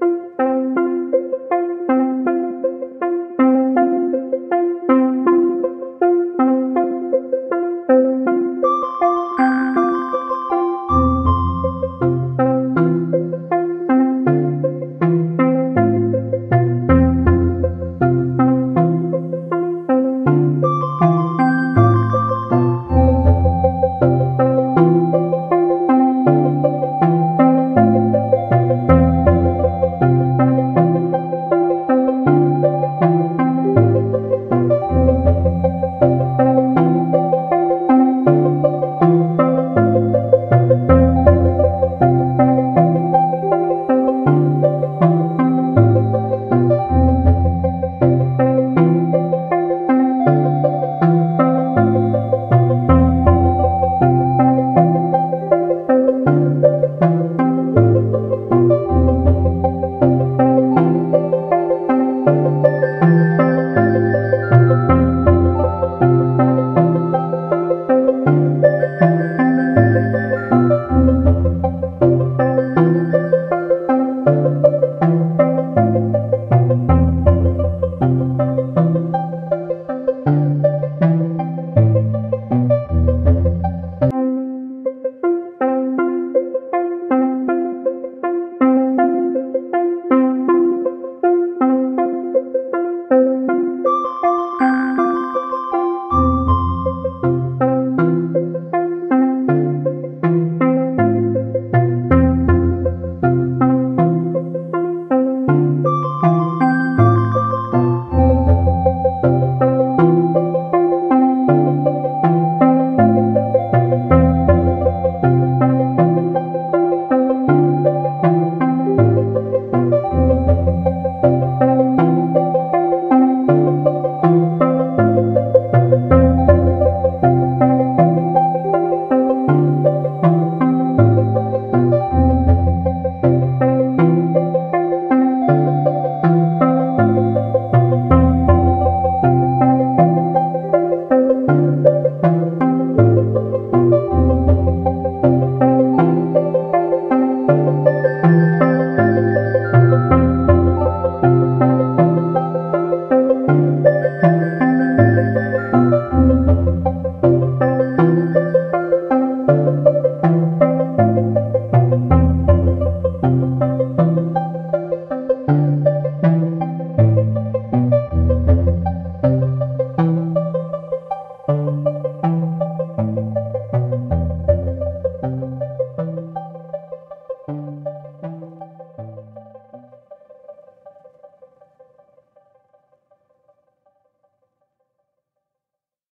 you